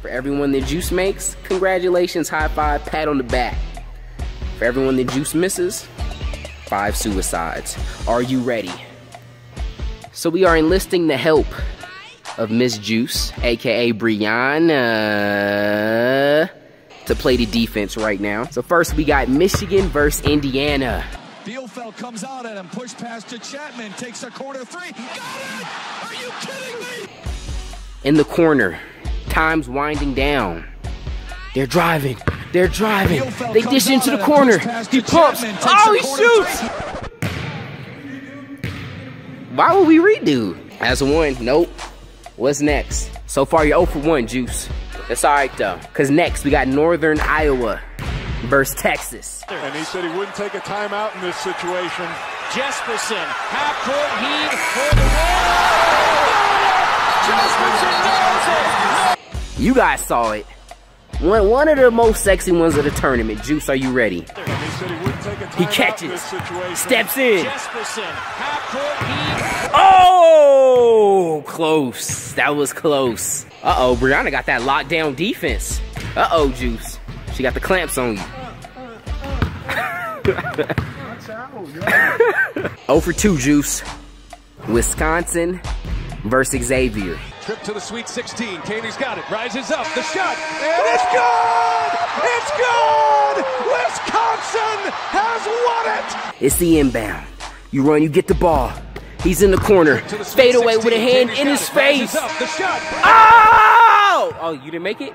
For everyone that Juice makes, congratulations, high five, pat on the back. For everyone that Juice misses, five suicides. Are you ready? So we are enlisting the help of Miss Juice, aka Brianna, to play the defense right now. So first we got Michigan versus Indiana. Bielfeldt comes out at him, push pass to Chatman, takes a corner three. Got it! Are you kidding me? In the corner, time's winding down. They're driving. They're driving. They dish into the corner. He to pumps. Oh, he shoots. Why would we redo? As a one, nope. What's next? So far, you're 0 for 1, Juice. That's all right, though. Because next, we got Northern Iowa versus Texas. And he said he wouldn't take a timeout in this situation. Jesperson, half court heave for the win. You guys saw it. One, one of the most sexy ones of the tournament. Juice, are you ready? He he catches, steps in. Oh, close. That was close. Uh-oh, Brianna got that lockdown defense. Uh-oh, Juice. She got the clamps on you. oh for 2, Juice. Wisconsin versus Xavier. Trip to the Sweet 16. Katie's got it. Rises up. The shot. And it's good! It's good! Wisconsin has won it! It's the inbound. You run, you get the ball. He's in the corner. The Fade away with a hand in his it. Face. up. The shot. Oh! Oh, you didn't make it?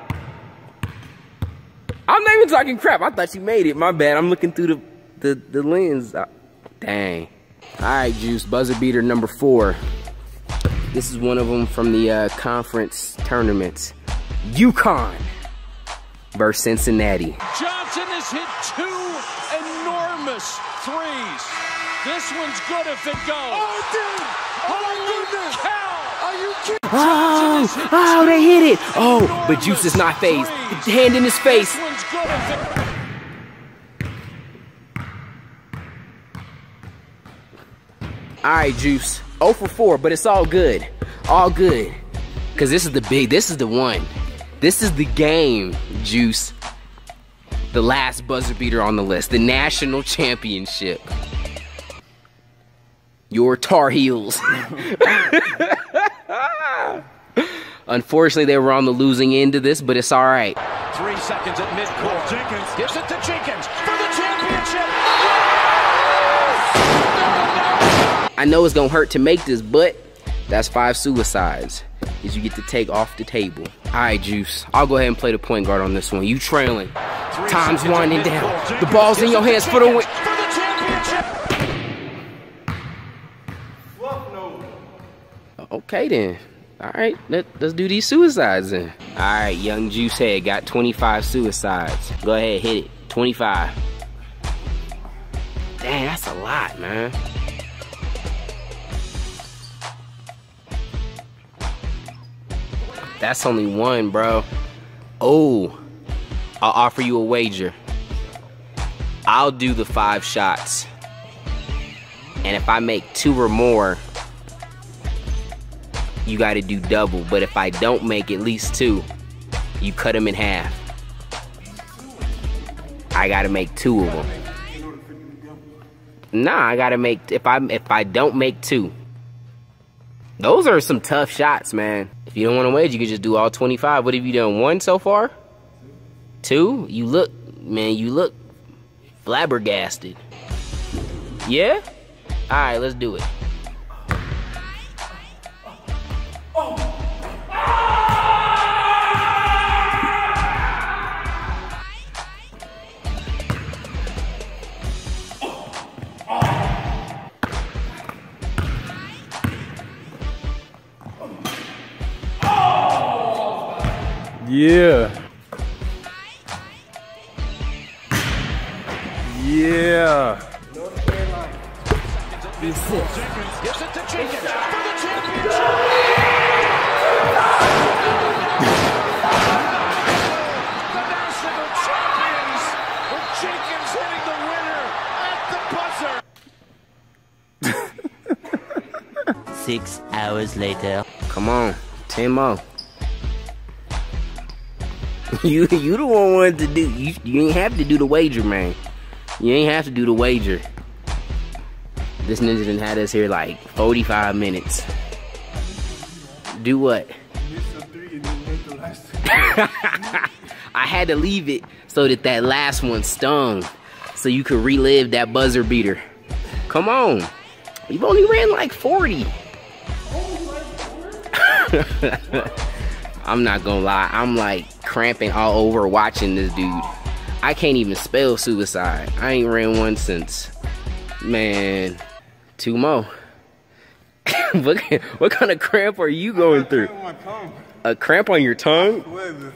I'm not even talking crap. I thought you made it. My bad. I'm looking through the the, the lens. Uh, dang. All right, Juice. Buzzer beater number four. This is one of them from the uh, conference tournaments. UConn versus Cincinnati. Johnson has hit two enormous threes. This one's good if it goes. Oh, dude! Holy goodness. cow! Are you kidding? Oh, oh, they hit it. Oh, but Juice is not phased. Hand in his face. This one's good if it All right, Juice. 0 for 4, but it's all good. All good. Because this is the big, this is the one. This is the game, Juice. The last buzzer beater on the list. The national championship. Your Tar Heels. Unfortunately, they were on the losing end of this, but it's all right. Three seconds at midcourt. Jenkins. Gives it to Jenkins for the championship. I know it's gonna hurt to make this, but that's five suicides. Is you get to take off the table. All right, Juice. I'll go ahead and play the point guard on this one. You trailing. Time's winding down. The ball's in your hands for the win. For the championship. Okay then. All right, let, let's do these suicides then. All right, young Juice Head got 25 suicides. Go ahead, hit it. 25. Dang, that's a lot, man. That's only one, bro. Oh, I'll offer you a wager. I'll do the five shots. And if I make two or more, you got to do double. But if I don't make at least two, you cut them in half. I got to make two of them. Nah, I got to make if I if I don't make two. Those are some tough shots, man. If you don't want to wage, you could just do all 25. What have you done? One so far? Two? You look, man, you look flabbergasted. Yeah? All right, let's do it. Yeah. Yeah. Gives it to Jenkins for the championship. national champions Jenkins hitting the winner at the buzzer. Six hours later. Come on, 10 more. You you the one wanted to do you you ain't have to do the wager, man. You ain't have to do the wager. This ninja didn't had us here like 45 minutes. Do what? I had to leave it so that that last one stung. So you could relive that buzzer beater. Come on. You've only ran like 40. I'm not gonna lie. I'm like cramping all over watching this dude. I can't even spell suicide. I ain't ran one since, man, two more. what, what kind of cramp are you going through? A cramp on your tongue?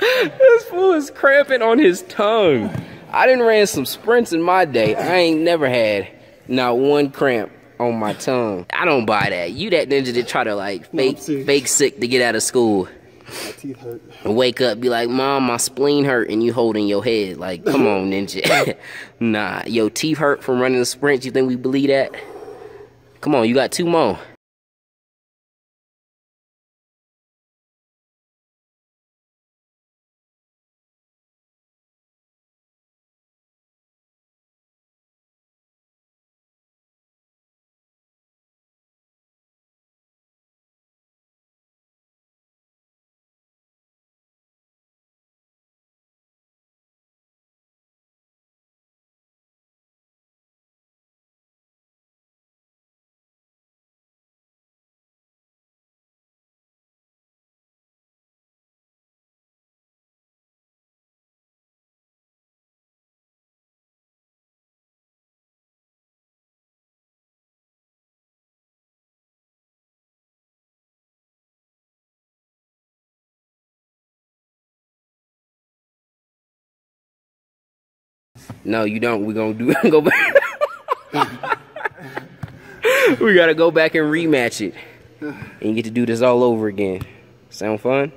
this fool is cramping on his tongue. I didn't ran some sprints in my day. I ain't never had not one cramp on my tongue. I don't buy that. You that ninja that try to like fake fake sick to get out of school. And wake up, be like, Mom, my spleen hurt, and you holding your head. Like, come on, ninja. nah, your teeth hurt from running the sprints. You think we believe that? Come on, you got two more. No, you don't. We're gonna do go back. we gotta go back and rematch it. And get to do this all over again. Sound fun?